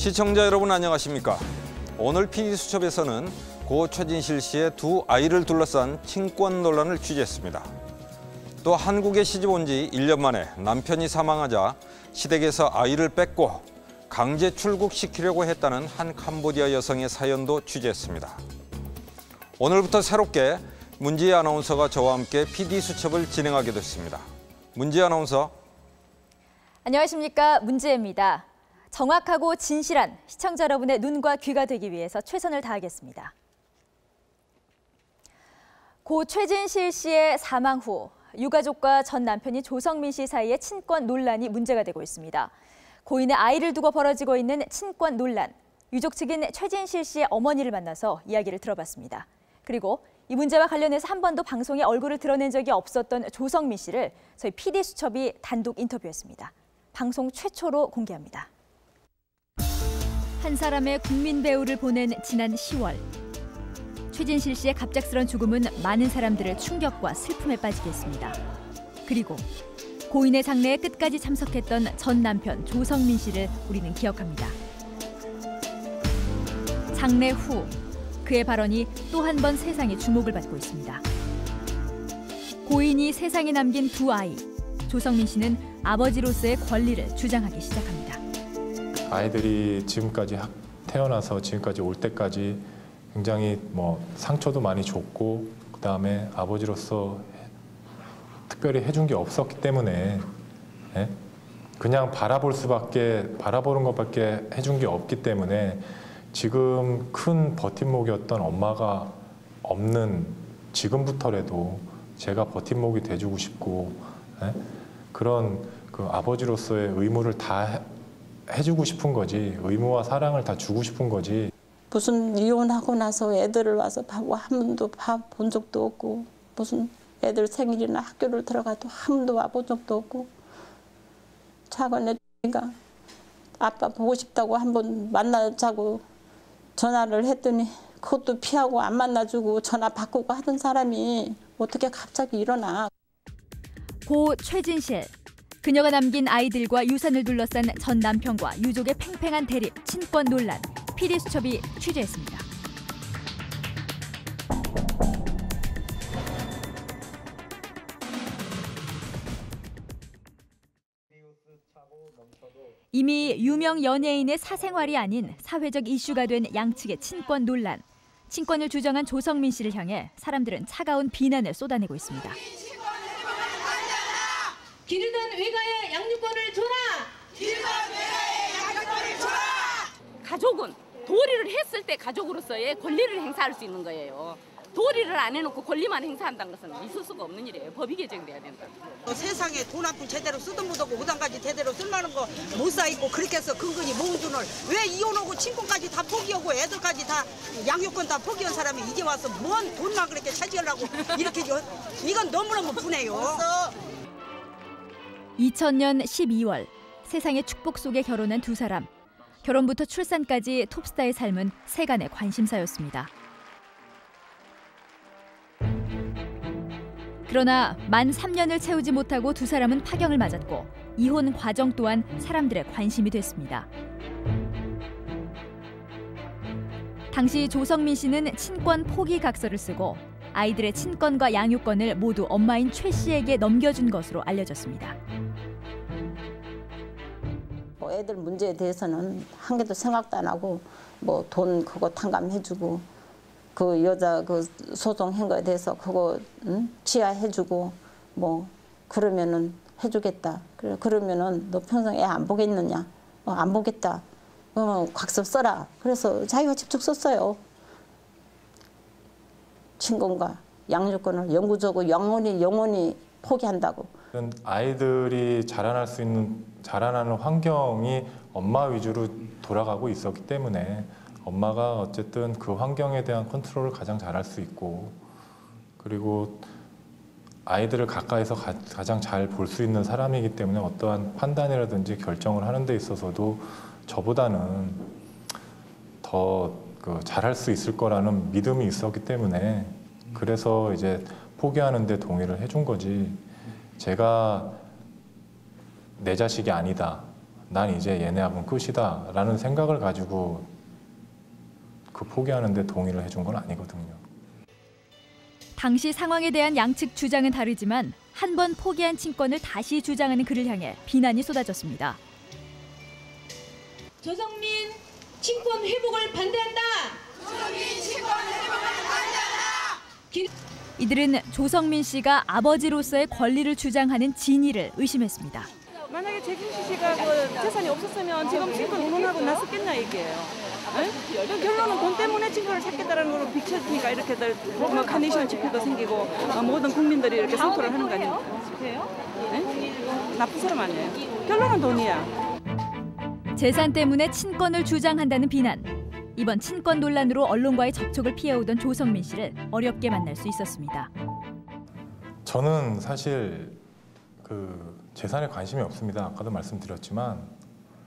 시청자 여러분 안녕하십니까? 오늘 PD수첩에서는 고 최진실 씨의 두 아이를 둘러싼 친권 논란을 취재했습니다. 또 한국에 시집 온 지 1년 만에 남편이 사망하자 시댁에서 아이를 뺏고 강제 출국시키려고 했다는 한 캄보디아 여성의 사연도 취재했습니다. 오늘부터 새롭게 문지혜 아나운서가 저와 함께 PD수첩을 진행하게 됐습니다. 문지혜 아나운서. 안녕하십니까 문지혜입니다. 정확하고 진실한 시청자 여러분의 눈과 귀가 되기 위해서 최선을 다하겠습니다. 고 최진실 씨의 사망 후 유가족과 전 남편인 조성민 씨 사이의 친권 논란이 문제가 되고 있습니다. 고인의 아이를 두고 벌어지고 있는 친권 논란. 유족 측인 최진실 씨의 어머니를 만나서 이야기를 들어봤습니다. 그리고 이 문제와 관련해서 한 번도 방송에 얼굴을 드러낸 적이 없었던 조성민 씨를 저희 PD수첩이 단독 인터뷰했습니다. 방송 최초로 공개합니다. 한 사람의 국민 배우를 보낸 지난 10월. 최진실 씨의 갑작스런 죽음은 많은 사람들을 충격과 슬픔에 빠지게 했습니다. 그리고 고인의 장례에 끝까지 참석했던 전 남편 조성민 씨를 우리는 기억합니다. 장례 후 그의 발언이 또 한 번 세상의 주목을 받고 있습니다. 고인이 세상에 남긴 두 아이, 조성민 씨는 아버지로서의 권리를 주장하기 시작합니다. 아이들이 지금까지 태어나서 지금까지 올 때까지 굉장히 뭐 상처도 많이 줬고 그 다음에 아버지로서 특별히 해준 게 없었기 때문에 예? 그냥 바라볼 수밖에 바라보는 것밖에 해준 게 없기 때문에 지금 큰 버팀목이었던 엄마가 없는 지금부터라도 제가 버팀목이 돼주고 싶고 예? 그런 그 아버지로서의 의무를 다 해주고 싶은 거지 의무와 사랑을 다 주고 싶은 거지 무슨 이혼하고 나서 애들을 와서 한 번도 본 적도 없고 무슨 애들 생일이나 학교를 들어가도 한 번도 와본 적도 없고 차관에 가 아빠 보고 싶다고 한 번 만나자고 전화를 했더니 그것도 피하고 안 만나주고 전화 바꾸고 하던 사람이 어떻게 갑자기 일어나. 고 최진실. 그녀가 남긴 아이들과 유산을 둘러싼 전 남편과 유족의 팽팽한 대립, 친권 논란. PD수첩이 취재했습니다. 이미 유명 연예인의 사생활이 아닌 사회적 이슈가 된 양측의 친권 논란. 친권을 주장한 조성민 씨를 향해 사람들은 차가운 비난을 쏟아내고 있습니다. 기르던 외가의 양육권을 줘라. 기르던 외가의 양육권을 줘라. 가족은 도리를 했을 때 가족으로서의 권리를 행사할 수 있는 거예요. 도리를 안 해놓고 권리만 행사한다는 것은 있을 수가 없는 일이에요. 법이 개정돼야 된다. 어, 세상에 돈 한 푼 제대로 쓰도 못하고 우당까지 제대로 쓸만한 거 못 사입고 그렇게 해서 근근히 모은 돈을 왜 이혼하고 친권까지 다 포기하고 애들까지 다 양육권 다 포기한 사람이 이제 와서 뭔 돈만 그렇게 차지하려고 이렇게 이건 너무너무 분해요. 2000년 12월 세상의 축복 속에 결혼한 두 사람. 결혼부터 출산까지 톱스타의 삶은 세간의 관심사였습니다. 그러나 만 3년을 채우지 못하고 두 사람은 파경을 맞았고 이혼 과정 또한 사람들의 관심이 됐습니다. 당시 조성민 씨는 친권 포기 각서를 쓰고 아이들의 친권과 양육권을 모두 엄마인 최 씨에게 넘겨준 것으로 알려졌습니다. 뭐 애들 문제에 대해서는 한 개도 생각도 안 하고 뭐 돈 그거 탕감해주고 그 여자 그 소송 한 거에 대해서 그거 응? 치하해주고 뭐 그러면은 해주겠다. 그래 그러면은 너 평생 애 안 보겠느냐? 어, 안 보겠다. 어, 각서 써라. 그래서 자기가 직접 썼어요. 친권과 양육권을 영구적으로 영원히 영원히 포기한다고. 아이들이 자라날 수 있는 자라나는 환경이 엄마 위주로 돌아가고 있었기 때문에 엄마가 어쨌든 그 환경에 대한 컨트롤을 가장 잘할 수 있고 그리고 아이들을 가까이서 가, 가장 잘 볼 수 있는 사람이기 때문에 어떠한 판단이라든지 결정을 하는 데 있어서도 저보다는 더 그 잘할 수 있을 거라는 믿음이 있었기 때문에 그래서 이제 포기하는 데 동의를 해준 거지 제가 내 자식이 아니다 난 이제 얘네하고는 끝이다 라는 생각을 가지고 그 포기하는데 동의를 해준 건 아니거든요. 당시 상황에 대한 양측 주장은 다르지만 한 번 포기한 친권을 다시 주장하는 그를 향해 비난이 쏟아졌습니다. 조성민 친권 회복을 반대한다. 이들은 조성민 씨가 아버지로서의 권리를 주장하는 진위를 의심했습니다. 만약에 최진실 씨가 그 재산이 없었으면 지금 친권 운운하고 났었겠냐 얘기예요. 에? 그 결론은 돈 때문에 친권을 찾겠다라는 걸로 비춰지니까 이렇게들 뭐 카네이션 집회도 생기고 어, 모든 국민들이 이렇게 성토를 하는 거 아닙니까? 에? 나쁜 사람 아니에요. 결론은 돈이야. 재산 때문에 친권을 주장한다는 비난. 이번 친권 논란으로 언론과의 접촉을 피해오던 조성민 씨를 어렵게 만날 수 있었습니다. 저는 사실 그 재산에 관심이 없습니다. 아까도 말씀드렸지만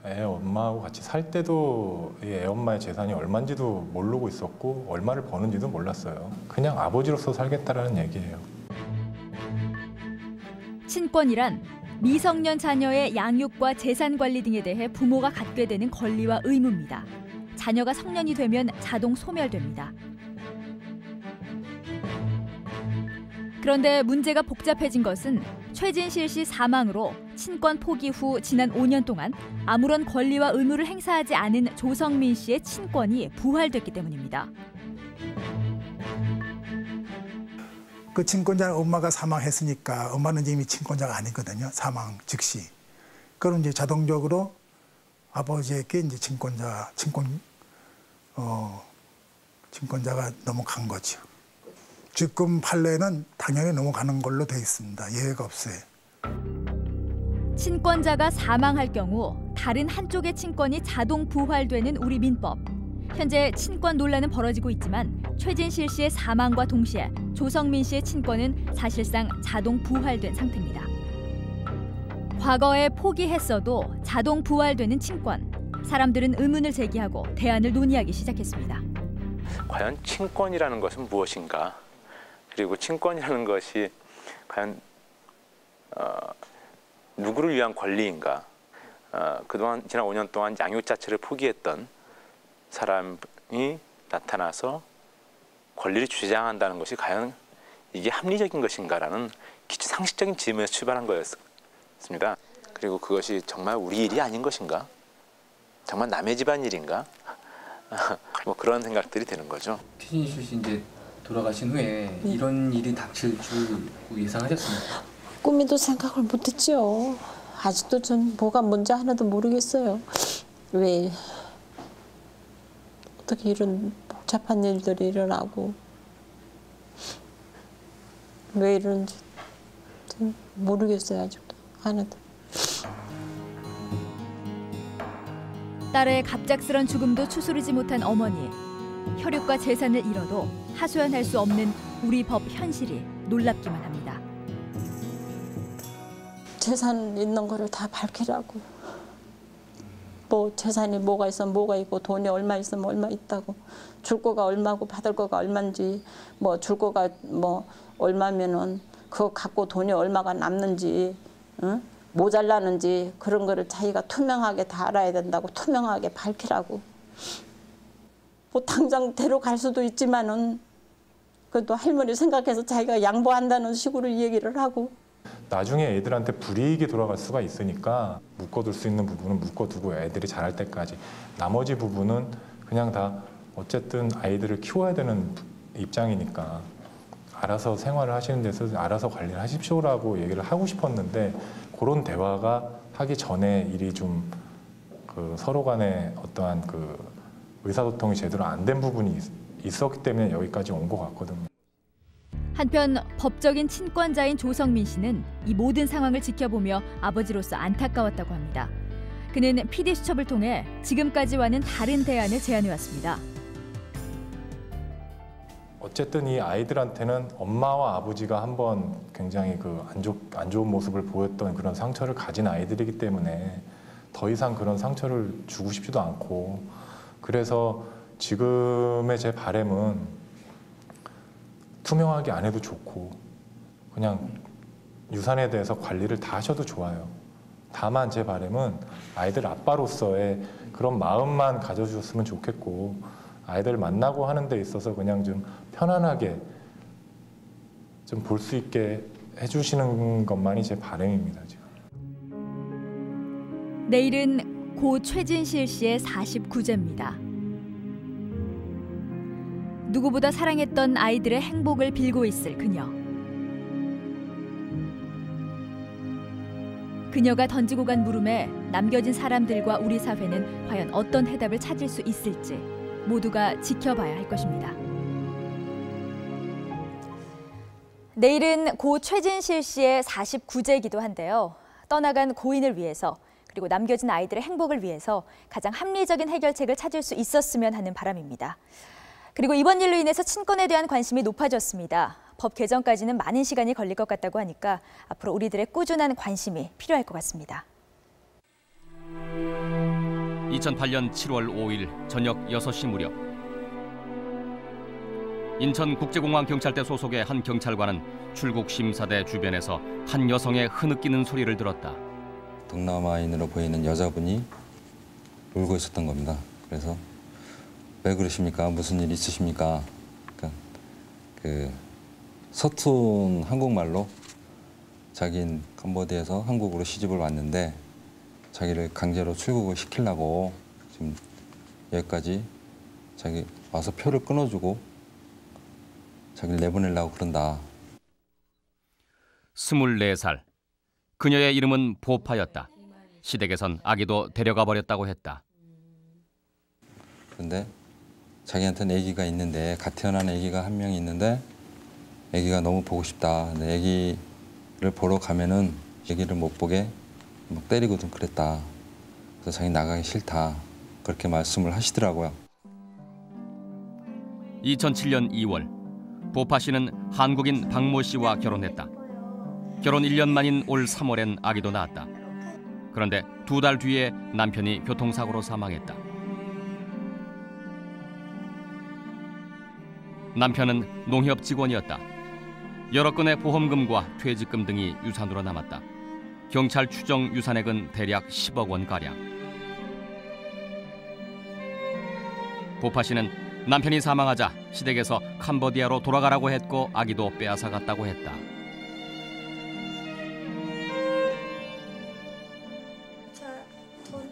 애 엄마하고 같이 살 때도 이애 엄마의 재산이 얼마인지도 모르고 있었고 얼마를 버는지도 몰랐어요. 그냥 아버지로서 살겠다라는 얘기예요. 친권이란 미성년 자녀의 양육과 재산 관리 등에 대해 부모가 갖게 되는 권리와 의무입니다. 자녀가 성년이 되면 자동 소멸됩니다. 그런데 문제가 복잡해진 것은 최진실 씨 사망으로 친권 포기 후 지난 5년 동안 아무런 권리와 의무를 행사하지 않은 조성민 씨의 친권이 부활됐기 때문입니다. 그 친권자 엄마가 사망했으니까 엄마는 이미 친권자가 아니거든요. 사망 즉시. 그럼 이제 자동적으로 아버지에게 이제 친권자 친권 어 친권자가 넘어간 거죠. 지금 판례는 당연히 넘어가는 걸로 돼 있습니다. 예외가 없어요. 친권자가 사망할 경우 다른 한쪽의 친권이 자동 부활되는 우리 민법. 현재 친권 논란은 벌어지고 있지만 최진실 씨의 사망과 동시에 조성민 씨의 친권은 사실상 자동 부활된 상태입니다. 과거에 포기했어도 자동 부활되는 친권. 사람들은 의문을 제기하고 대안을 논의하기 시작했습니다. 과연 친권이라는 것은 무엇인가? 그리고 친권이라는 것이 과연 어, 누구를 위한 권리인가? 어, 그동안 지난 5년 동안 양육 자체를 포기했던 사람이 나타나서 권리를 주장한다는 것이 과연 이게 합리적인 것인가라는 기초 상식적인 질문에서 출발한 거였습니다. 그리고 그것이 정말 우리 일이 아닌 것인가? 정말 남의 집안 일인가? 뭐 그런 생각들이 드는 거죠. 최진실 씨 이제 돌아가신 후에 이런 일이 닥칠 줄 예상하셨습니까? 꿈에도 생각을 못했죠. 아직도 전 뭐가 뭔지 하나도 모르겠어요. 왜 어떻게 이런 복잡한 일들이 일어나고 왜 이런지 전 모르겠어요 아직도 하나도. 딸의 갑작스런 죽음도 추스르지 못한 어머니. 혈육과 재산을 잃어도 하소연할 수 없는 우리 법 현실이 놀랍기만 합니다. 재산 있는 거를 다 밝히라고. 뭐 재산이 뭐가 있으면 뭐가 있고 돈이 얼마 있으면 얼마 있다고. 줄 거가 얼마고 받을 거가 얼마인지 뭐 줄 거가 뭐 얼마면은 그거 갖고 돈이 얼마가 남는지 응? 모자라는지 그런 거를 자기가 투명하게 다 알아야 된다고 투명하게 밝히라고. 뭐 당장 데려갈 수도 있지만은 그래도 할머니 생각해서 자기가 양보한다는 식으로 얘기를 하고 나중에 애들한테 불이익이 돌아갈 수가 있으니까 묶어둘 수 있는 부분은 묶어두고 애들이 자랄 때까지 나머지 부분은 그냥 다 어쨌든 아이들을 키워야 되는 입장이니까 알아서 생활을 하시는 데서 알아서 관리를 하십시오라고 얘기를 하고 싶었는데 그런 대화가 하기 전에 일이 좀 그 서로 간에 어떠한 그 의사소통이 제대로 안 된 부분이 있- 있었기 때문에 여기까지 온 것 같거든요. 한편 법적인 친권자인 조성민 씨는 이 모든 상황을 지켜보며 아버지로서 안타까웠다고 합니다. 그는 PD 수첩을 통해 지금까지와는 다른 대안을 제안해 왔습니다. 어쨌든 이 아이들한테는 엄마와 아버지가 한번 굉장히 그 안 안 좋은 모습을 보였던 그런 상처를 가진 아이들이기 때문에 더 이상 그런 상처를 주고 싶지도 않고 그래서 지금의 제 바램은 투명하게 안 해도 좋고 그냥 유산에 대해서 관리를 다 하셔도 좋아요. 다만 제 바람은 아이들 아빠로서의 그런 마음만 가져주셨으면 좋겠고 아이들 만나고 하는 데 있어서 그냥 좀 편안하게 좀 볼 수 있게 해주시는 것만이 제 바람입니다 지금. 내일은 고 최진실 씨의 49제입니다. 누구보다 사랑했던 아이들의 행복을 빌고 있을 그녀. 그녀가 던지고 간 물음에 남겨진 사람들과 우리 사회는 과연 어떤 해답을 찾을 수 있을지 모두가 지켜봐야 할 것입니다. 내일은 고 최진실 씨의 49제이기도 한데요. 떠나간 고인을 위해서 그리고 남겨진 아이들의 행복을 위해서 가장 합리적인 해결책을 찾을 수 있었으면 하는 바람입니다. 그리고 이번 일로 인해서 친권에 대한 관심이 높아졌습니다. 법 개정까지는 많은 시간이 걸릴 것 같다고 하니까 앞으로 우리들의 꾸준한 관심이 필요할 것 같습니다. 2008년 7월 5일 저녁 6시 무렵 인천국제공항 경찰대 소속의 한 경찰관은 출국 심사대 주변에서 한 여성의 흐느끼는 소리를 들었다. 동남아인으로 보이는 여자분이 울고 있었던 겁니다. 그래서 왜 그러십니까? 무슨 일 있으십니까? 그러니까 그 서툰 한국말로 자긴 캄보디아에서 한국으로 시집을 왔는데 자기를 강제로 출국을 시키려고 지금 여기까지 자기 와서 표를 끊어주고 자기를 내보내려고 그런다. 24살. 그녀의 이름은 보파였다. 시댁에선 아기도 데려가 버렸다고 했다. 그런데 자기한테는 아기가 있는데 갓 태어난 아기가 한 명이 있는데 아기가 너무 보고 싶다. 근데 아기를 보러 가면은 아기를 못 보게 막 때리고 좀 그랬다. 그래서 자기 나가기 싫다. 그렇게 말씀을 하시더라고요. 2007년 2월 보파 씨는 한국인 박모 씨와 결혼했다. 결혼 1년 만인 올 3월엔 아기도 낳았다. 그런데 두 달 뒤에 남편이 교통사고로 사망했다. 남편은 농협 직원이었다. 여러 건의 보험금과 퇴직금 등이 유산으로 남았다. 경찰 추정 유산액은 대략 10억 원 가량. 보파 씨는 남편이 사망하자 시댁에서 캄보디아로 돌아가라고 했고 아기도 빼앗아 갔다고 했다. 돈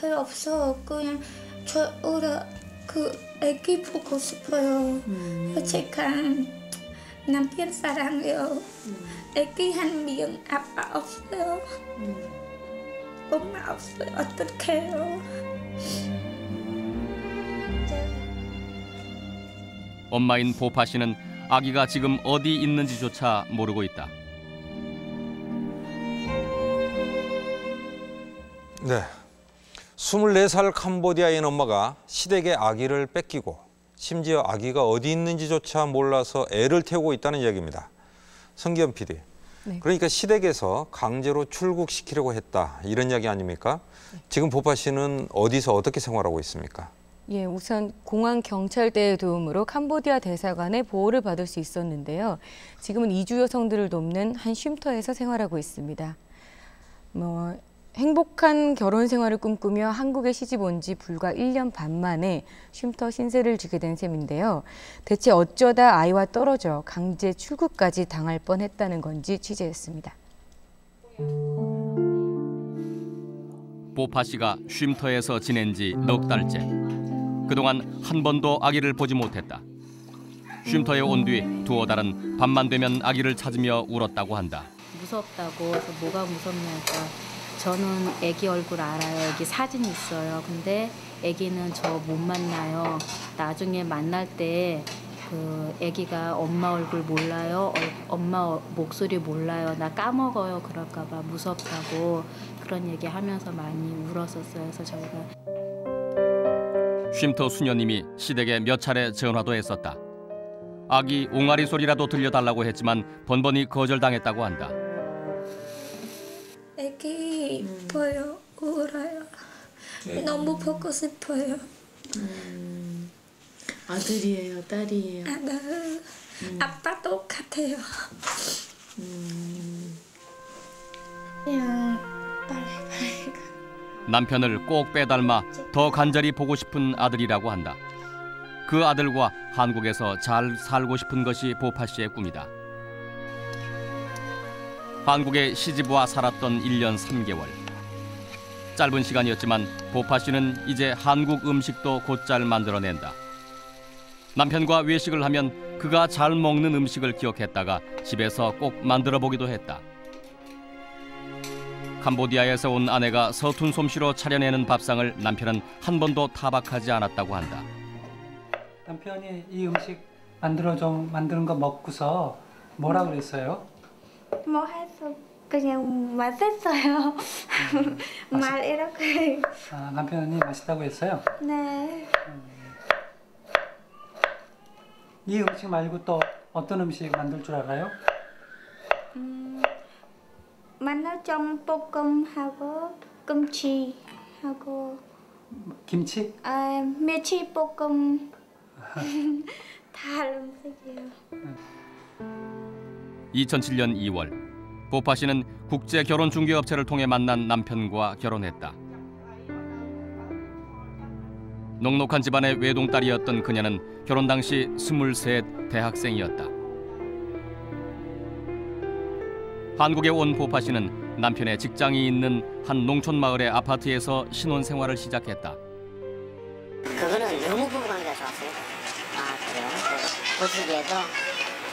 필요 없어. 그냥 저 오라 그 애기 보고 싶어요. 제가 남편 사랑해요. 애기 한 명 아빠 없어요. 엄마 없어요. 어떡해요? 엄마인 보파 씨는 아기가 지금 어디 있는지조차 모르고 있다. 네. 24살 캄보디아인 엄마가 시댁의 아기를 뺏기고 심지어 아기가 어디 있는지조차 몰라서 애를 태우고 있다는 이야기입니다. 성기현 PD. 네. 그러니까 시댁에서 강제로 출국시키려고 했다. 이런 이야기 아닙니까? 지금 보파 씨는 어디서 어떻게 생활하고 있습니까? 예, 우선 공항 경찰대의 도움으로 캄보디아 대사관의 보호를 받을 수 있었는데요. 지금은 이주 여성들을 돕는 한 쉼터에서 생활하고 있습니다. 뭐 행복한 결혼 생활을 꿈꾸며 한국에 시집 온 지 불과 1년 반 만에 쉼터 신세를 지게 된 셈인데요. 대체 어쩌다 아이와 떨어져 강제 출국까지 당할 뻔했다는 건지 취재했습니다. 보파 씨가 쉼터에서 지낸 지 넉 달째. 그동안 한 번도 아기를 보지 못했다. 쉼터에 온 뒤 두어 달은 밤만 되면 아기를 찾으며 울었다고 한다. 무섭다고 그래서 뭐가 무섭냐니까 저는 아기 얼굴 알아요. 아기 사진 있어요. 근데 아기는 저 못 만나요. 나중에 만날 때그 아기가 엄마 얼굴 몰라요. 어, 엄마 어- 목소리 몰라요. 나 까먹어요. 그럴까 봐 무섭다고 그런 얘기 하면서 많이 울었었어요. 그래서 저희가 쉼터 수녀님이 시댁에 몇 차례 전화도 했었다. 아기 옹알이 소리라도 들려달라고 했지만 번번이 거절당했다고 한다. 애기 보여 울어요. 너무 보고 싶어요. 아들이에요, 딸이에요. 아들 아빠 똑같아요. 그냥 남편을 꼭 빼닮아 더 간절히 보고 싶은 아들이라고 한다. 그 아들과 한국에서 잘 살고 싶은 것이 보파 씨의 꿈이다. 한국에 시집와 살았던 1년 3개월. 짧은 시간이었지만 보파 씨는 이제 한국 음식도 곧잘 만들어낸다. 남편과 외식을 하면 그가 잘 먹는 음식을 기억했다가 집에서 꼭 만들어 보기도 했다. 캄보디아에서 온 아내가 서툰 솜씨로 차려내는 밥상을 남편은 한 번도 타박하지 않았다고 한다. 남편이 이 음식 만들어줘 만드는 거 먹고서 뭐라 그랬어요? 뭐 해서 그냥 맛있어요. 말 이렇게. 아, 남편이 맛있다고 했어요. 네. 이 음식 말고 또 어떤 음식 만들 줄 알아요? 음, 좀 볶음하고 김치 하고 김치? 아, 매치 볶음 다 음식이에요. 2007년 2월 보파 씨는 국제 결혼 중개 업체를 통해 만난 남편과 결혼했다. 넉넉한 집안의 외동딸이었던 그녀는 결혼 당시 23 대학생이었다. 한국에 온 보파 씨는 남편의 직장이 있는 한 농촌 마을의 아파트에서 신혼 생활을 시작했다. 그거는 너무 부부관계가 좋았어요. 아 그래요? 보시기에도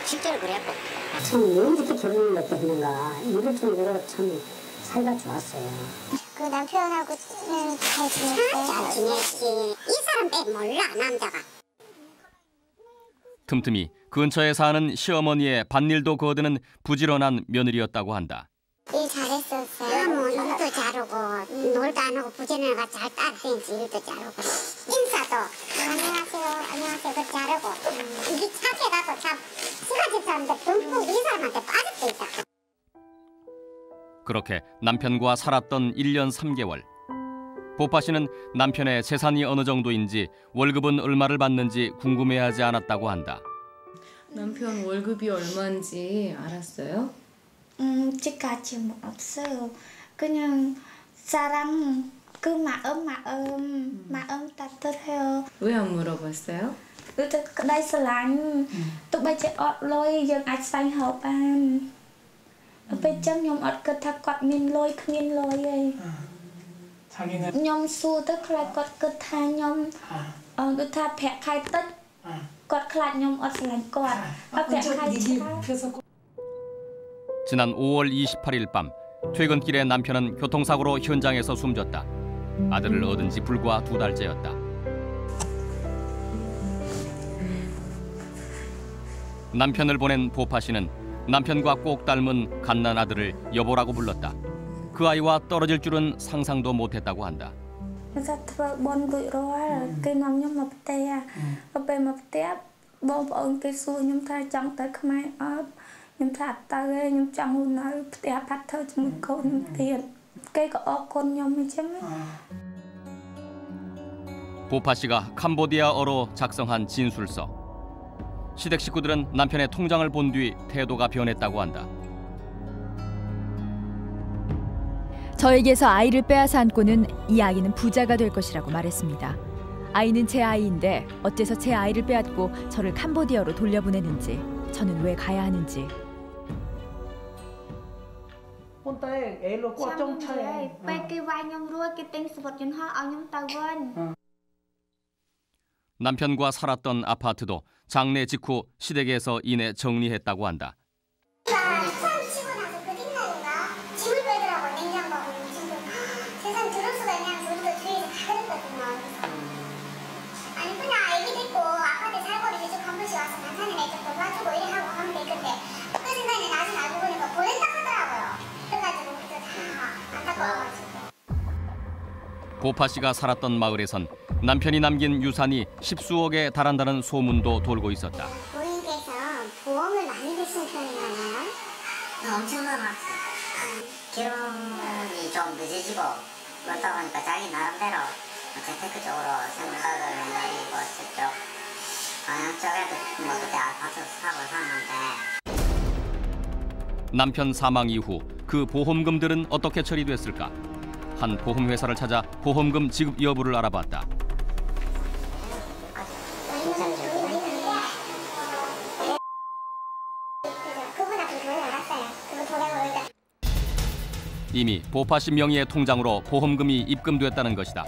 실제로 그랬고. 참 언제부터 결혼을 몇 했는가 이럴 정도로 참 사이가 좋았어요. 그 남편하고 잘 지냈어요? 잘 지냈지. 이 사람 빼 몰라 남자가. 틈틈이 근처에 사는 시어머니의 밭일도 거드는 부지런한 며느리였다고 한다. 일 일도 잘하고 놀도 안 하고 부지런해가 잘 따라다니지 일도 잘하고 인사도 안녕하세요 안녕하세요 그 잘하고 이게 착해 갖고 참 시가집 사람들 듬뿍 이 사람한테 빠졌어 있다. 그렇게 남편과 살았던 1년 3개월. 보파 씨는 남편의 재산이 어느 정도인지 월급은 얼마를 받는지 궁금해하지 않았다고 한다. 남편 월급이 얼마인지 알았어요? 음, 지금까지 뭐 없어요. 그냥 사랑 그 마음 마음 마음 따뜻해요. 왜 안 물어봤어요? cứ tới cái đây sờ lạnh tụi bay chạy ọt lôi dân ai xanh hợp ban bây giờ nhóm ọt cơ thà quạt miên lôi miên lôi ấy nhóm xua tới khai quạt cơ thà nhóm ờ cơ thà phẹ khai tất quạt khai nhóm ọt lạnh quạt à phẹ khai chá 지난 5월 28일 밤 퇴근길에 남편은 교통사고로 현장에서 숨졌다. 아들을 얻은 지 불과 두 달째였다. 남편을 보낸 보파 씨는 남편과 꼭 닮은 갓난 아들을 여보라고 불렀다. 그 아이와 떨어질 줄은 상상도 못했다고 한다. ខ្ញុំថាចង់ទៅខ្មែរអត់ខ្ញុំថាអត់ទៅទេខ្ញុំចង់នៅផ្ទះបាត់ធ្វើជាមួយកូនខ្ញុំទៀតគេក៏អរគុណខ្ញុំអញ្ចឹង 보파 씨가 캄보디아어로 작성한 진술서. 시댁 식구들은 남편의 통장을 본 뒤 태도가 변했다고 한다. 저에게서 아이를 빼앗아 안고는 이 아이는 부자가 될 것이라고 말했습니다. 아이는 제 아이인데 어째서 제 아이를 빼앗고 저를 캄보디아로 돌려보내는지 저는 왜 가야 하는지 ប៉ុន្តែអេលោកគាត់ចង់ឆែ ពេលគេវាយខ្ញុំរួចគេទិញសវត្ថយន្តហោះឲ្យខ្ញុំទៅវិញ 남편과 살았던 아파트도 장례 직후 시댁에서 이내 정리했다고 한다. 보파 씨가 살았던 마을에선 남편이 남긴 유산이 십수억에 달한다는 소문도 돌고 있었다. 본인께서 보험을 많이 드신 편인가요? 엄청난. 결혼이 좀 늦어지고 그렇다 보니까 자기 나름대로 재테크적으로 생각을 내리고 저쪽 방향 쪽에도 뭐 그때 아파트 사고 샀는데 남편 사망 이후 그 보험금들은 어떻게 처리됐을까? 한 보험회사를 찾아 보험금 지급 여부를 알아봤다. 이미 보파 씨 명의의 통장으로 보험금이 입금됐다는 것이다.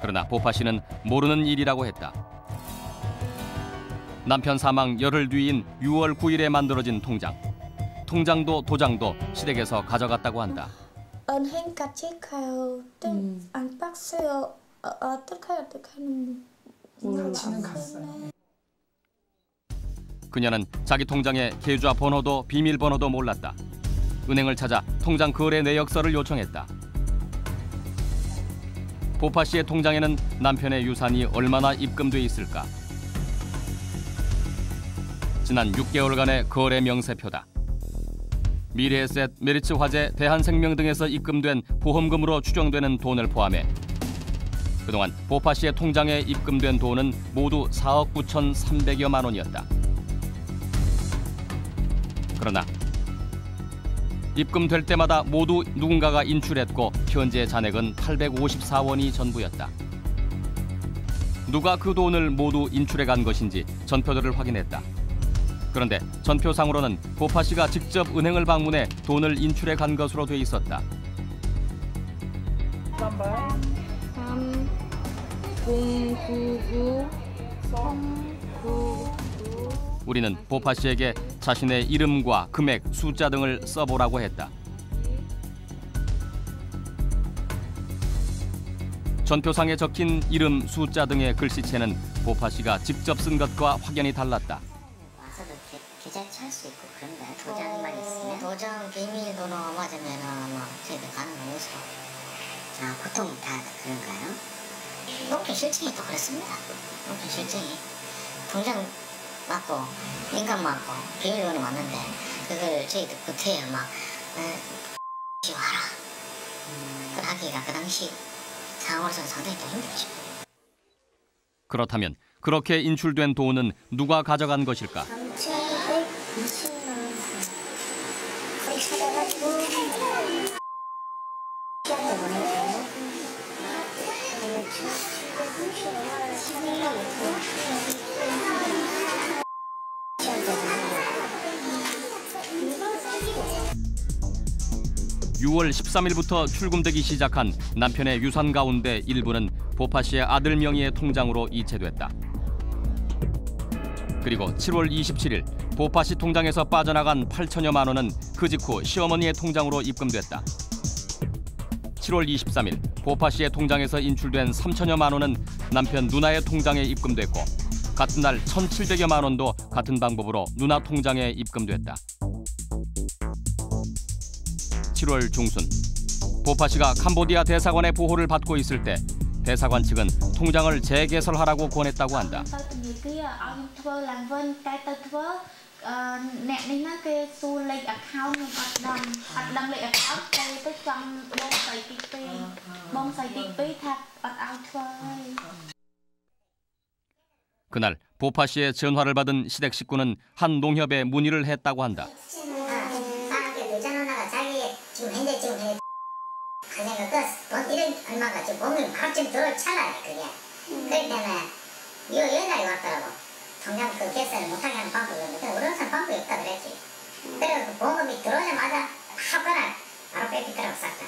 그러나 보파 씨는 모르는 일이라고 했다. 남편 사망 열흘 뒤인 6월 9일에 만들어진 통장. 통장도 도장도 시댁에서 가져갔다고 한다. Sữa ở ở tất cả tất cả 같이는 갔어요. 그녀는 자기 통장의 계좌 번호도 비밀번호도 몰랐다. 은행을 찾아 통장 거래 내역서를 요청했다. 보파 씨의 통장에는 남편의 유산이 얼마나 입금돼 있을까? 지난 6개월간의 거래 명세표다. 미래에셋, 메리츠 화재, 대한생명 등에서 입금된 보험금으로 추정되는 돈을 포함해 그동안 보파 씨의 통장에 입금된 돈은 모두 4억 9천 3백여만 원이었다. 그러나 입금될 때마다 모두 누군가가 인출했고 현재 잔액은 854원이 전부였다. 누가 그 돈을 모두 인출해 간 것인지 전표들을 확인했다. 그런데 전표상으로는 보파 씨가 직접 은행을 방문해 돈을 인출해 간 것으로 돼 있었다. 099 우리는 보파 씨에게 자신의 이름과 금액, 숫자 등을 써보라고 했다. 전표상에 적힌 이름, 숫자 등의 글씨체는 보파 씨가 직접 쓴 것과 확연히 달랐다. 계- 계좌이체 할 수 있고 그런가요? 도장만 있으면? 도장 비밀번호 맞으면은 뭐 저희들 가는 거 없어. 아 보통 다 그런가요? 높은 실증이 또 그렇습니다. 높은 실증이 통장 맞고 인감 맞고 비밀번호 맞는데 그걸 저희들 그때야 막 에, 와라. 그 하기가 그 당시 상황으로서는 상당히 또 힘들죠. 그렇다면 그렇게 인출된 돈은 누가 가져간 것일까? 6월 13일부터 출금되기 시작한 남편의 유산 가운데 일부는 보파 씨의 아들 명의의 통장으로 이체됐다. 그리고 7월 27일 보파 씨 통장에서 빠져나간 8천여만 원은 그 직후 시어머니의 통장으로 입금됐다. 7월 23일 보파 씨의 통장에서 인출된 3천여만 원은 남편 누나의 통장에 입금됐고 같은 날 1,700여만 원도 같은 방법으로 누나 통장에 입금됐다. 7월 중순 보파 씨가 캄보디아 대사관의 보호를 받고 있을 때 대사관 측은 통장을 재개설하라고 권했다고 한다. ទៅធនាគារឲ្យខ្ញុំធ្វើឡើងវិញតែទៅធ្វើអឺអ្នកនេះណាគេសួរលេខ account ខ្ញុំអត់ដឹងអត់ដឹងលេខ account ទៅទៅចង់បងស្រីទី2បងស្រីទី2ថាអត់ឲ្យធ្វើហើយ 그날 보파 씨의 전화를 받은 시댁 식구는 한 농협에 문의를 했다고 한다. 사람들 여자 누나가 자기 지금 현재 지금 해 가정을 그돈 이런 얼마가 지금 보면 바로 지금 들어올 찰나요 그게 그럴 때는 요 연락이 왔더라고 통장 그 개설을 못하게 하는 방법이 없는데 우리는 방법이 없다 그랬지. 그래서 그 보험금이 들어오자마자 하거나 바로 뺏기더라고 싹다.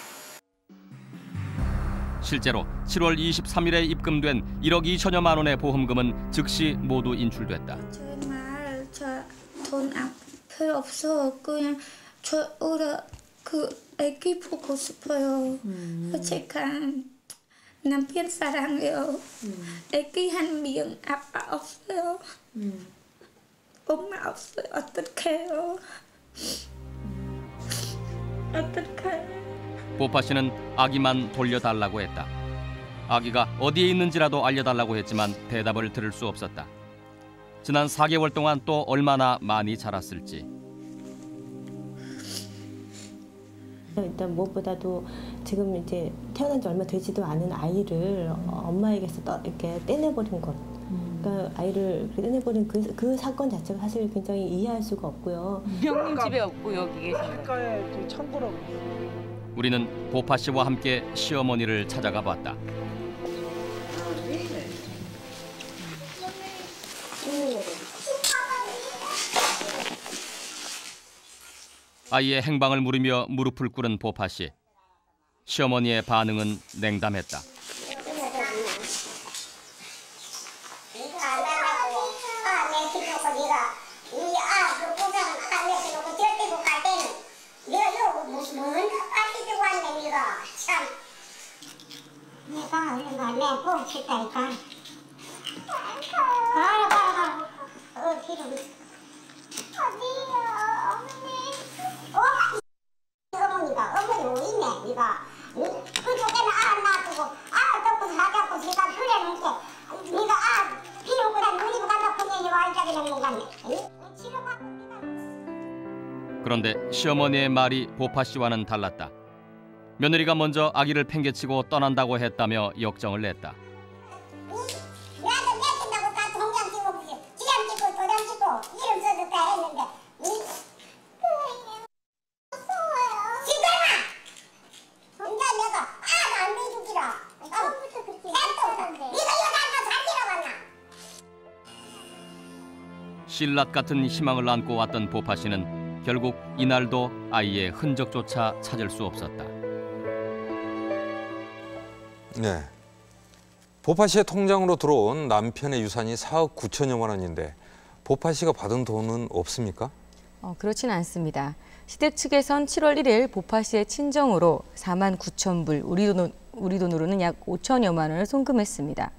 실제로 7월 23일에 입금된 1억 2천여만 원의 보험금은 즉시 모두 인출됐다. 정말 저돈 필요 없어. 그냥 저 오라 그 애기 보고 싶어요. 제가 남편 사랑해요 애기 한 명 아빠 없어요 엄마 없어요 어떡해요 어떡해 보파 씨는 아기만 돌려달라고 했다. 아기가 어디에 있는지라도 알려달라고 했지만 대답을 들을 수 없었다. 지난 4개월 동안 또 얼마나 많이 자랐을지. 일단 무엇보다도 지금 이제 태어난 지 얼마 되지도 않은 아이를 엄마에게서 떠, 이렇게 떼내버린 것 그러니까 아이를 떼내버린 그, 그 사건 자체가 사실 굉장히 이해할 수가 없고요. 형님 집에 없고 여기 창고라고. 우리는 보파 씨와 함께 시어머니를 찾아가 봤다. 아이의 행방을 물으며 무릎을 꿇은 보파 씨. 시어머니의 반응은 냉담했다. 가라 가라 가라. 어 뒤로. 어디야 어머니. 어 그런데 시어머니의 말이 보파 씨와는 달랐다. 며느리가 먼저 아기를 팽개치고 떠난다고 했다며 역정을 냈다. 신라 같은 희망을 안고 왔던 보파 씨는 결국 이날도 아이의 흔적조차 찾을 수 없었다. 네. 보파 씨의 통장으로 들어온 남편의 유산이 4억 9천여만 원인데 보파 씨가 받은 돈은 없습니까? 어, 그렇진 않습니다. 시댁 측에선 7월 1일 보파 씨의 친정으로 4만 9천 불, 우리, 돈, 우리 돈으로는 약 5천여만 원을 송금했습니다.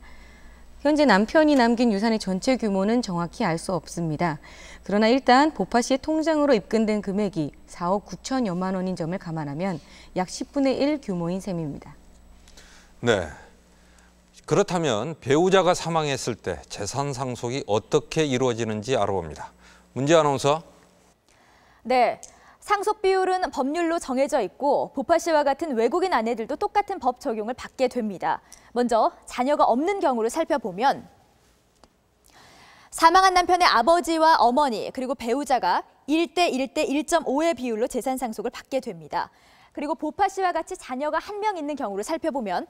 현재 남편이 남긴 유산의 전체 규모는 정확히 알 수 없습니다. 그러나 일단 보파 씨의 통장으로 입금된 금액이 4억 9천여만 원인 점을 감안하면 약 10분의 1 규모인 셈입니다. 네. 그렇다면 배우자가 사망했을 때 재산 상속이 어떻게 이루어지는지 알아봅니다. 문제 아나운서. 네. 상속 비율은 법률로 정해져 있고 보파 씨와 같은 외국인 아내들도 똑같은 법 적용을 받게 됩니다. 먼저 자녀가 없는 경우를 살펴보면 사망한 남편의 아버지와 어머니 그리고 배우자가 1대 1대 1.5의 비율로 재산 상속을 받게 됩니다. 그리고 보파 씨와 같이 자녀가 한 명 있는 경우를 살펴보면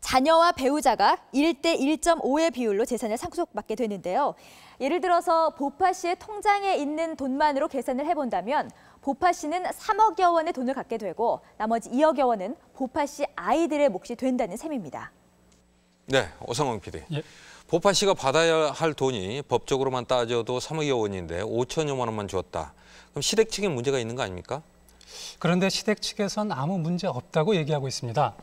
자녀와 배우자가 1대 1.5의 비율로 재산을 상속받게 되는데요. 예를 들어서 보파 씨의 통장에 있는 돈만으로 계산을 해본다면 보파 씨는 3억여 원의 돈을 갖게 되고 나머지 2억여 원은 보파 씨 아이들의 몫이 된다는 셈입니다. 네, 오성원 PD. 보파 씨가 받아야 할 돈이 법적으로만 따져도 3억여 원인데 5천여만 원만 줬다. 그럼 시댁 측에 문제가 있는 거 아닙니까? 그런데 시댁 측에선 아무 문제 없다고 얘기하고 있습니다.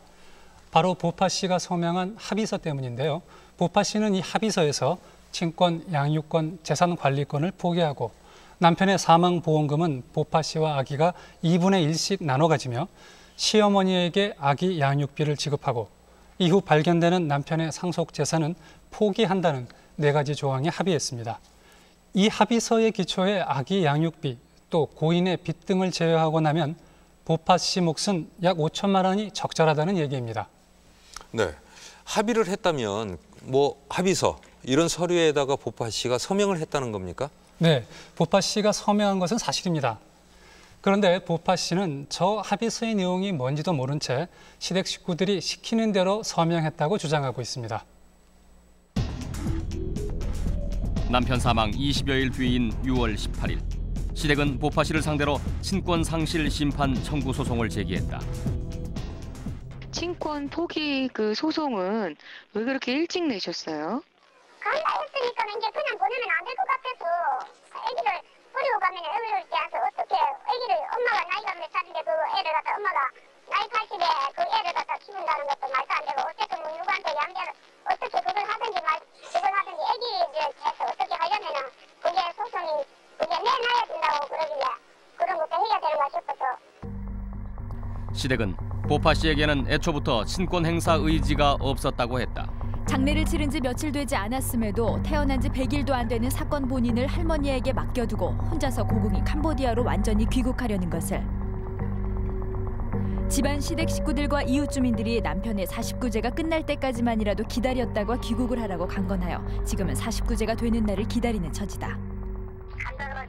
바로 보파 씨가 서명한 합의서 때문인데요. 보파 씨는 이 합의서에서 친권, 양육권, 재산 관리권을 포기하고 남편의 사망 보험금은 보파 씨와 아기가 2분의 1씩 나눠 가지며 시어머니에게 아기 양육비를 지급하고 이후 발견되는 남편의 상속 재산은 포기한다는 네 가지 조항에 합의했습니다. 이 합의서의 기초에 아기 양육비 또 고인의 빚 등을 제외하고 나면 보파 씨 몫은 약 5천만 원이 적절하다는 얘기입니다. 네. 합의를 했다면 뭐 합의서 이런 서류에다가 보파 씨가 서명을 했다는 겁니까? 네, 보파 씨가 서명한 것은 사실입니다. 그런데 보파 씨는 저 합의서의 내용이 뭔지도 모른 채 시댁 식구들이 시키는 대로 서명했다고 주장하고 있습니다. 남편 사망 20여일 뒤인 6월 18일 시댁은 보파 씨를 상대로 친권 상실 심판 청구 소송을 제기했다. 친권 포기 그 소송은 왜 그렇게 일찍 내셨어요? 간다 했으니까 이제 그냥 보내면 안 될 것 같아서 애기를 버리고 가면 애를 때서 어떻게 애기를 엄마가 나이가 몇 살인데 그 애를 갖다 엄마가 나이 80에 그 애를 갖다 키운다는 것도 말도 안 되고 어쨌든 뭐 누구한테 양자를 어떻게 그걸 하든지 말 그걸 하든지 애기를 해서 어떻게 하려면은 그게 소송이 그게 내놔야 된다고 그러길래 그런 것도 해야 되는가 싶어서. 시댁은 보파 씨에게는 애초부터 친권 행사 의지가 없었다고 했다. 장례를 치른 지 며칠 되지 않았음에도 태어난 지 100일도 안 되는 사건 본인을 할머니에게 맡겨두고 혼자서 고궁이 캄보디아로 완전히 귀국하려는 것을 집안 시댁 식구들과 이웃 주민들이 남편의 49제가 끝날 때까지만이라도 기다렸다가 귀국을 하라고 강건하여 지금은 49제가 되는 날을 기다리는 처지다.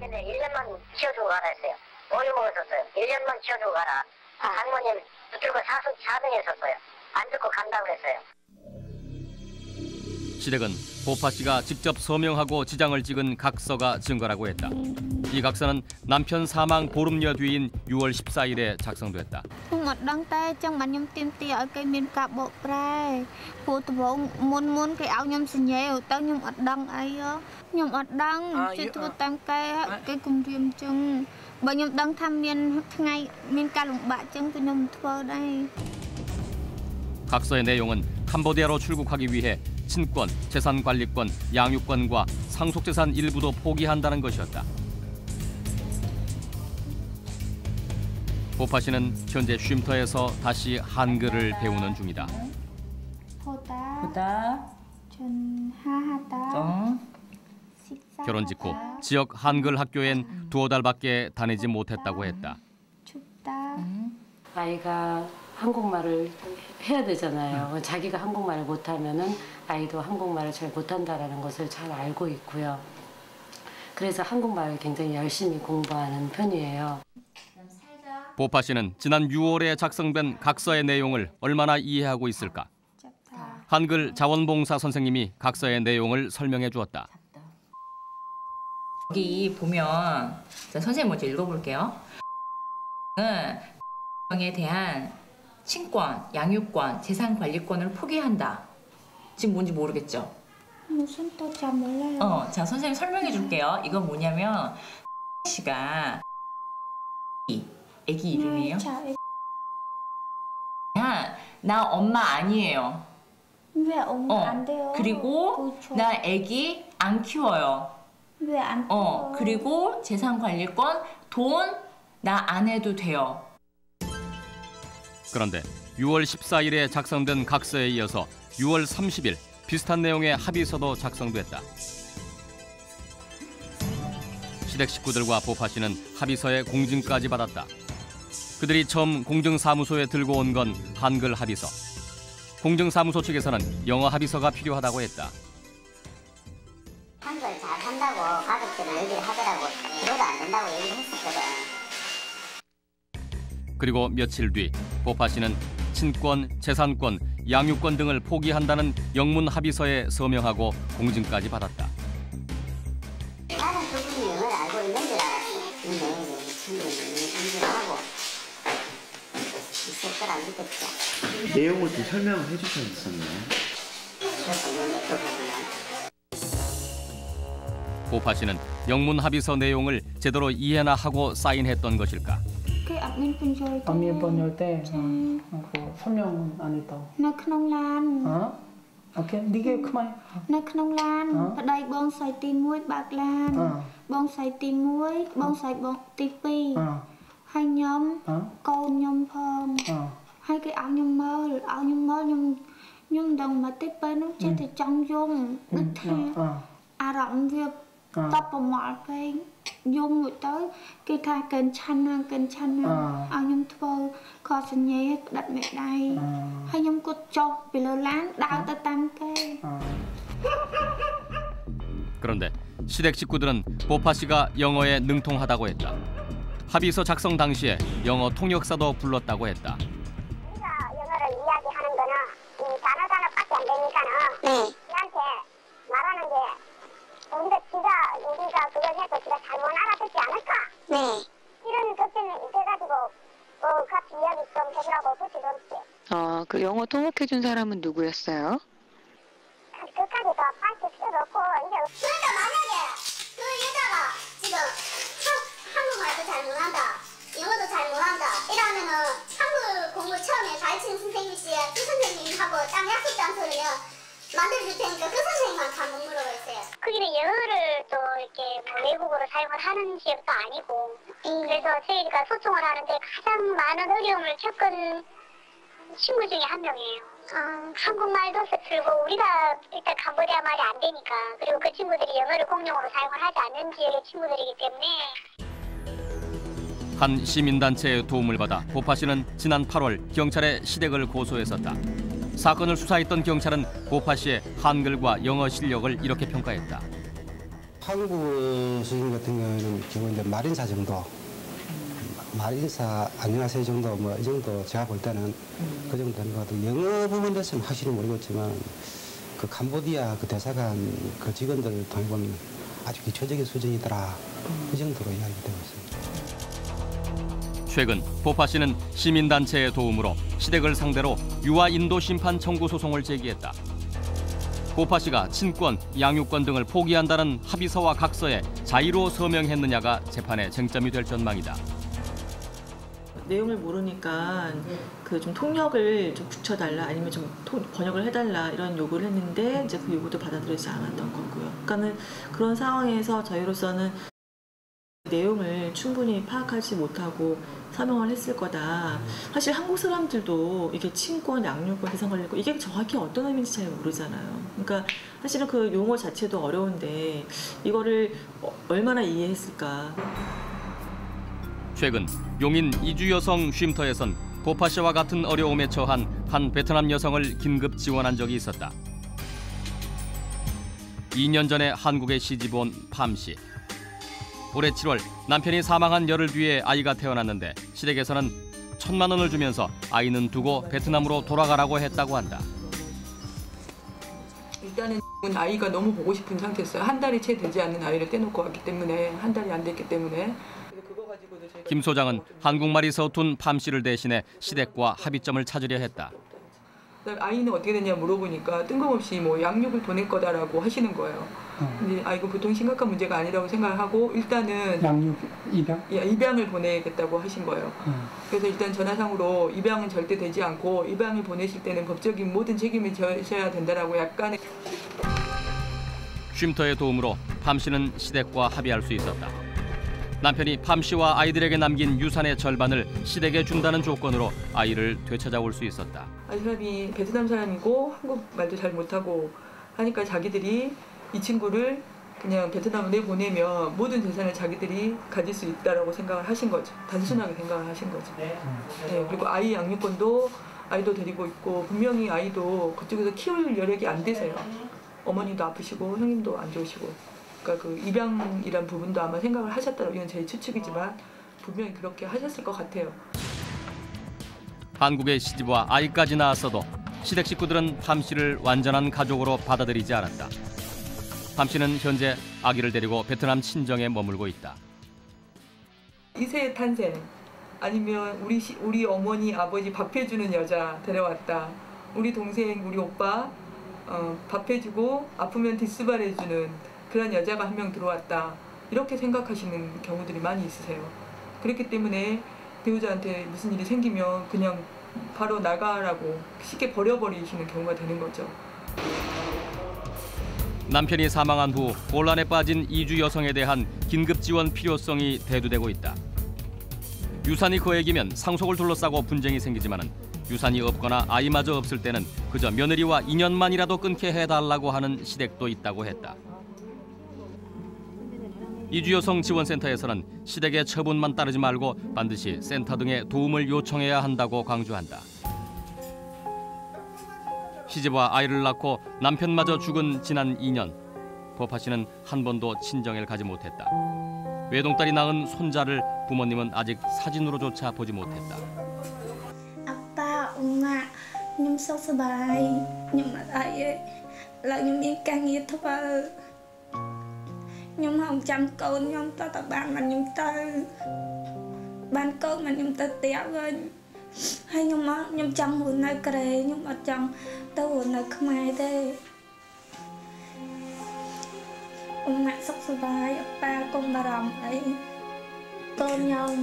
근데 1년만 치워주고 가라 했어요. 오이 먹었었어요. 1년만 치워주고 가라. 장모님 붙들고 사수 사등에 섰어요. 안 듣고 간다고 그랬어요. 시댁은 보파 씨가 직접 서명하고 지장을 찍은 각서가 증거라고 했다. 이 각서는 남편 사망 보름여 뒤인 6월 14일에 작성됐다. ខ្ញុំអត់ដឹងតែចឹងបានខ្ញុំទៀមទាឲ្យគេមានការបកប្រែព្រោះដំបូងមុនមុនគេឲ្យខ្ញុំសញ្ញេទៅខ្ញុំអត់ដឹងអីហ៎ខ្ញុំអត់ដឹងជិះធ្វើតាមគេហើយគេគំរាមចឹងបើខ្ញុំដឹងថាមានថ្ងៃមានការលំបាកចឹងគឺខ្ញុំធ្វើដែរ 각서의 내용은 캄보디아로 출국하기 위해 친권, 재산 관리권, 양육권과 상속재산 일부도 포기한다는 것이었다. 보파 씨는 현재 쉼터에서 다시 한글을 배우는 중이다. 보다 전하하다 결혼 직후 지역 한글 학교엔 두어 달밖에 다니지 못했다고 했다. 춥다 아이가 한국말을 해야 되잖아요. 자기가 한국말을 못하면은 아이도 한국말을 잘 못한다라는 것을 잘 알고 있고요. 그래서 한국말을 굉장히 열심히 공부하는 편이에요. 보파 씨는 지난 6월에 작성된 각서의 내용을 얼마나 이해하고 있을까? 한글 자원봉사 선생님이 각서의 내용을 설명해 주었다. 여기 보면 자, 선생님 먼저 읽어볼게요. 에 대한 친권, 양육권, 재산 관리권을 포기한다. 지금 뭔지 모르겠죠? 무슨 또잘 몰라요 어, 자 선생님 설명해 줄게요. 이건 뭐냐면 씨가 애기 이름이에요. 자, 야, 나 엄마 아니에요. 왜 엄마 어, 안 돼요 그리고 나 애기 안 키워요. 왜안 어, 그리고 재산 관리권, 돈 나 안 해도 돼요. 그런데 6월 14일에 작성된 각서에 이어서 6월 30일 비슷한 내용의 합의서도 작성됐다. 시댁 식구들과 보파 씨는 합의서에 공증까지 받았다. 그들이 처음 공증사무소에 들고 온 건 한글 합의서. 공증사무소 측에서는 영어 합의서가 필요하다고 했다. 한글 잘 한다고 가족들을 얘기를 하더라고. 들어도 안 된다고 얘기를 했었거든. 그리고 며칠 뒤 보파 씨는 친권, 재산권, 양육권 등을 포기한다는 영문 합의서에 서명하고 공증까지 받았다. 나는 그분이 영어를 알고 있는 줄 알았어. 충분히 인지하고 있을 거라 믿었죠. 내용을 좀 설명을 해주셨었나요? 고파 씨는 영문 합의서 내용을 제대로 이해나 하고 사인했던 것일까? 그 안면 번열 때. 안면 번열 때. 어, 설명은 안 했다. 나 큰홍란. 어? 오케이. 네게 그만. 나 큰홍란. 어? 바다이 봉사이 띠무이 박란. 어. 봉사이 띠무이, 봉사이 봉 띠피. 어. hai nhóm à? cô nhóm phong à. hai cái áo nhóm mơ áo nhóm mơ nhóm nhóm đồng mà tiếp bên nó chết ừ. thì trong dung ừ. ít à, à. à rộng việc tập vào mọi phên dung người tới cái thay kênh chăn ăn kênh chăn ăn ăn nhung thơ có sinh nhé đặt mẹ đây hay nhung có chọc bị lơ lán đào ta tam kê 그런데 시댁 식구들은 보파 씨가 영어에 능통하다고 했다. 합의서 작성 당시에 영어 통역사도 불렀다고 했다. 영어를 이야기하는 거는 단어 단어밖에 안 되니까는 네. 근데 지가 우리가 그걸 해도 지가 잘못 알아듣지 않을까? 네. 이런 걱정이 있어가지고 어, 같이 이야기 좀 해보라고 붙이던지 어, 그 영어 통역해준 사람은 누구였어요? 사용을 하는 지역도 아니고 그래서 저희가 소통을 하는데 가장 많은 어려움을 겪은 친구 중에 한 명이에요. 아, 한국말도 서툴고 우리가 일단 캄보디아 말이 안 되니까 그리고 그 친구들이 영어를 공용어로 사용을 하지 않는 지역의 친구들이기 때문에 한 시민단체의 도움을 받아 보파 씨는 지난 8월 경찰에 시댁을 고소했었다. 사건을 수사했던 경찰은 보파 씨의 한글과 영어 실력을 이렇게 평가했다. 한국 수준 같은 경우에는 기본 이제 말인사 정도, 말인사 안녕하세요 정도 뭐 이 정도 제가 볼 때는 그 정도 되는 것 같고 영어 부분 대해서는 확실히 모르겠지만 그 캄보디아 그 대사관 그 직원들 통해 보면 아주 기초적인 수준이더라 이 정도로 이야기 되고 있습니다. 최근 보파 씨는 시민단체의 도움으로 시댁을 상대로 유아 인도 심판 청구 소송을 제기했다. 보파 씨가 친권, 양육권 등을 포기한다는 합의서와 각서에 자의로 서명했느냐가 재판의 쟁점이 될 전망이다. 내용을 모르니까 그 좀 통역을 좀 붙여달라 아니면 좀 토- 번역을 해달라 이런 요구를 했는데 이제 그 요구도 받아들이지 않았던 거고요. 그러니까는 그런 상황에서 저희로서는 내용을 충분히 파악하지 못하고 서명을 했을 거다. 사실 한국 사람들도 이게 친권, 양육권, 대상관리권 이게 정확히 어떤 의미인지 잘 모르잖아요. 그러니까 사실은 그 용어 자체도 어려운데 이거를 어- 얼마나 이해했을까. 최근 용인 이주 여성 쉼터에선 보파 씨와 같은 어려움에 처한 한 베트남 여성을 긴급 지원한 적이 있었다. 2년 전에 한국에 시집 온 팜 씨. 올해 7월 남편이 사망한 열흘 뒤에 아이가 태어났는데 시댁에서는 천만 원을 주면서 아이는 두고 베트남으로 돌아가라고 했다고 한다. 일단은 아이가 너무 보고 싶은 상태였어요. 한 달이 채 되지 않는 아이를 떼놓고 왔기 때문에 한 달이 안 됐기 때문에 김 소장은 한국말이 서툰 팜 씨를 대신해 시댁과 합의점을 찾으려 했다. 아이는 어떻게 됐냐 물어보니까 뜬금없이 뭐 양육을 보낼 거다라고 하시는 거예요. 근데 아 이거 보통 심각한 문제가 아니라고 생각을 하고 일단은 양육 입양? 예, 입양을 보내겠다고 하신 거예요. 그래서 일단 전화상으로 입양은 절대 되지 않고 입양을 보내실 때는 법적인 모든 책임을 져야 된다라고 약간의 쉼터의 도움으로 팜 씨는 시댁과 합의할 수 있었다. 남편이 팜 씨와 아이들에게 남긴 유산의 절반을 시댁에 준다는 조건으로 아이를 되찾아올 수 있었다. 아, 이 사람이 베트남 사람이고 한국 말도 잘 못하고 하니까 자기들이 이 친구를 그냥 베트남을 내보내면 모든 재산을 자기들이 가질 수 있다라고 생각을 하신 거죠. 단순하게 생각을 하신 거죠. 네, 그리고 아이 양육권도 아이도 데리고 있고 분명히 아이도 그쪽에서 키울 여력이 안 되세요. 어머니도 아프시고 형님도 안 좋으시고 그러니까 그 입양이란 부분도 아마 생각을 하셨다고 이건 제 추측이지만 분명히 그렇게 하셨을 것 같아요. 한국에 시집와 아이까지 낳았어도 시댁 식구들은 팜 씨를 완전한 가족으로 받아들이지 않았다. 팜 씨는 현재 아기를 데리고 베트남 친정에 머물고 있다. 이세 탄생 아니면 우리 시, 우리 어머니 아버지 밥 해주는 여자 데려왔다. 우리 동생 우리 오빠 어, 밥 해주고 아프면 뒷수발 해주는 그런 여자가 한 명 들어왔다. 이렇게 생각하시는 경우들이 많이 있으세요. 그렇기 때문에 배우자한테 무슨 일이 생기면 그냥 바로 나가라고 쉽게 버려버리시는 경우가 되는 거죠. 남편이 사망한 후 곤란에 빠진 이주 여성에 대한 긴급 지원 필요성이 대두되고 있다. 유산이 거액이면 상속을 둘러싸고 분쟁이 생기지만은 유산이 없거나 아이마저 없을 때는 그저 며느리와 인연만이라도 끊게 해달라고 하는 시댁도 있다고 했다. 이주여성 지원센터에서는 시댁의 처분만 따르지 말고 반드시 센터 등의 도움을 요청해야 한다고 강조한다. 시집와 아이를 낳고 남편마저 죽은 지난 2년 버파 씨는 한 번도 친정을 가지 못했다. 외동딸이 낳은 손자를 부모님은 아직 사진으로조차 보지 못했다. 아빠, 엄마, 님 써서 말아이, 님 말아이, 랑님 깡이 터발. ខ្ញុំមានការងារធ្វើខ្ញុំហៅចាំកូនខ្ញុំតើតើបានមិនខ្ញុំទៅបានកូនមិនខ្ញុំទៅផ្ទះវិញហើយខ្ញុំមកខ្ញុំចង់រស់នៅក្រែខ្ញុំអត់ចង់ទៅរស់នៅខ្មែរទេអ៊ំម៉ាក់សុខសប្បាយអប៉ាកុំបារម្ភអីកូនខ្ញុំ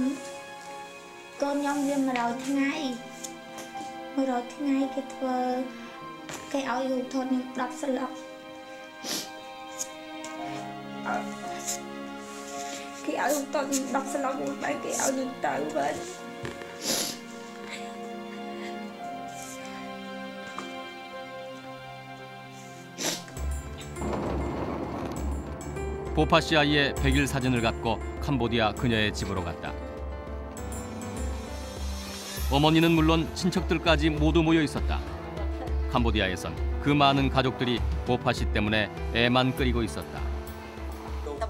កូនខ្ញុំវា100ថ្ងៃ100ថ្ងៃគេធ្វើគេឲ្យរូបថតខ្ញុំ10ស្លឹក Kaya tanto da sa lamutan, kaya um tangan. 보파 씨 아이의 백일 사진을 갖고 캄보디아 그녀의 집으로 갔다. 어머니는 물론 친척들까지 모두 모여 있었다. 캄보디아에선 그 많은 가족들이 보파 씨 때문에 애만 끓이고 있었다. ដ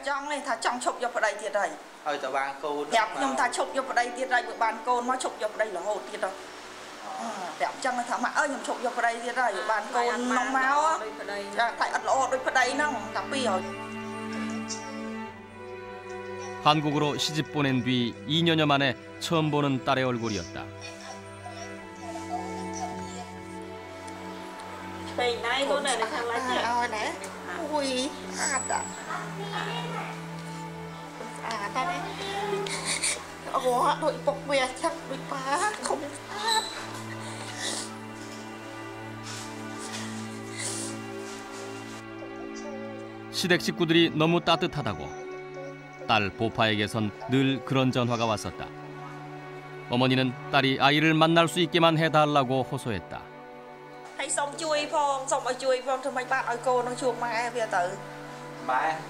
អត់ចង់ទេថាចង់ឈប់យកប្តីទៀតហើយ ឲ្យតែបានកូន ប្រាប់ខ្ញុំថាឈប់យកប្តីទៀតហើយបើបានកូនមកឈប់យកប្តីរហូតទៀតហើយអឺប្រាប់ចឹងថាម៉ាក់អើយខ្ញុំឈប់យកប្តីទៀតហើយបានកូននោះមកចាតែអត់ល្អដូចប្តីហ្នឹងតាពីហើយ 한국으로 시집 보낸 뒤 2년여 만에 처음 보는 딸의 얼굴이었다. ឆ្វេងណៃកូននៅខាងឡាច់ឲ្យណែអុយស្អាតតាស្អាតតាអូដូចពុកវាឆឹកដូចប៉ាខំស្អាត 시댁 식구들이 너무 따뜻하다고 딸 보파에게선 늘 그런 전화가 왔었다. 어머니는 딸이 아이를 만날 수 있게만 해달라고 호소했다. ហើយសុំជួយផងសុំឲ្យជួយផងធ្វើម៉េចបានឲ្យកូននឹងជួបម៉ែវាទៅ ម៉ែ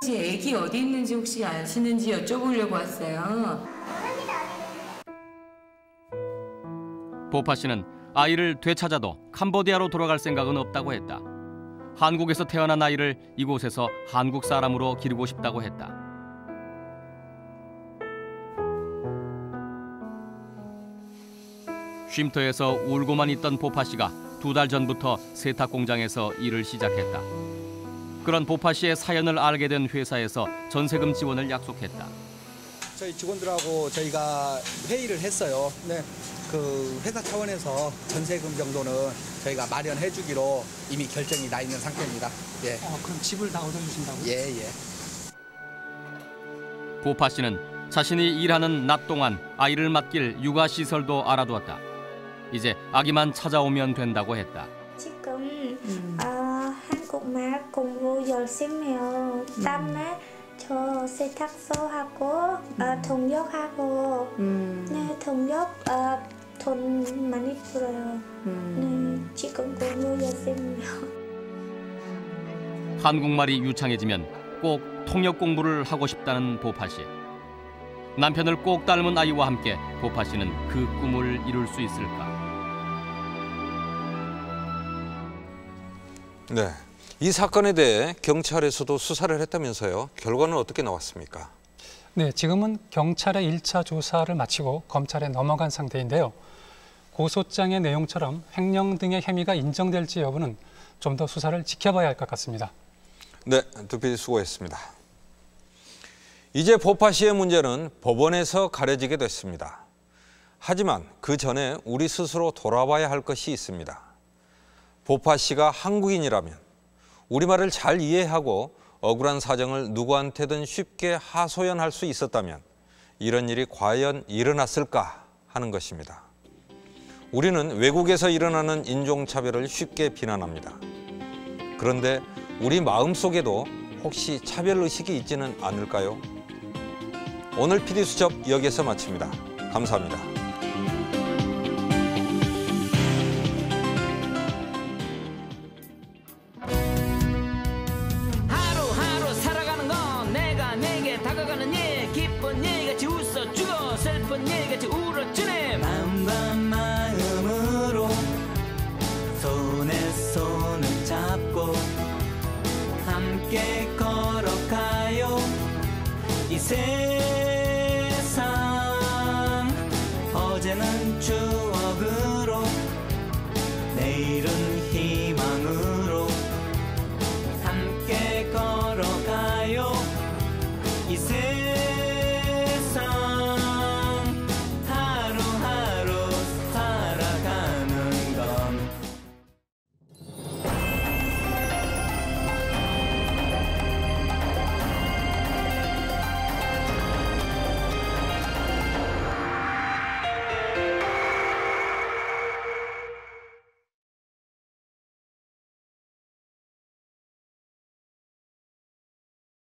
혹시 애기 어디 있는지 혹시 아시는지 여쭤보려고 왔어요. 보파 씨는 아이를 되찾아도 캄보디아로 돌아갈 생각은 없다고 했다. 한국에서 태어난 아이를 이곳에서 한국 사람으로 기르고 싶다고 했다. 쉼터에서 울고만 있던 보파 씨가 두 달 전부터 세탁 공장에서 일을 시작했다. 그런 보파 씨의 사연을 알게 된 회사에서 전세금 지원을 약속했다. 저희 직원들하고 저희가 회의를 했어요. 네. 그 회사 차원에서 전세금 정도는 저희가 마련해 주기로 이미 결정이 나 있는 상태입니다. 예. 그럼 집을 다 얻어주신다고요? 예, 예. 보파 씨는 자신이 일하는 낮 동안 아이를 맡길 육아 시설도 알아두었다. 이제 아기만 찾아오면 된다고 했다. 열심히 해요. 땀에 저 세탁소하고 어, 통역하고 네 통역 어, 돈 많이 들어요. 네 지금 공부 열심히 해요. 한국말이 유창해지면 꼭 통역 공부를 하고 싶다는 보파 씨. 남편을 꼭 닮은 아이와 함께 보파 씨는 그 꿈을 이룰 수 있을까? 네. 이 사건에 대해 경찰에서도 수사를 했다면서요. 결과는 어떻게 나왔습니까? 네, 지금은 경찰의 1차 조사를 마치고 검찰에 넘어간 상태인데요. 고소장의 내용처럼 횡령 등의 혐의가 인정될지 여부는 좀 더 수사를 지켜봐야 할 것 같습니다. 네, 두피 수고했습니다. 이제 보파 씨의 문제는 법원에서 가려지게 됐습니다. 하지만 그 전에 우리 스스로 돌아봐야 할 것이 있습니다. 보파 씨가 한국인이라면 우리말을 잘 이해하고 억울한 사정을 누구한테든 쉽게 하소연할 수 있었다면 이런 일이 과연 일어났을까 하는 것입니다. 우리는 외국에서 일어나는 인종차별을 쉽게 비난합니다. 그런데 우리 마음속에도 혹시 차별의식이 있지는 않을까요? 오늘 PD수첩 여기서 마칩니다. 감사합니다.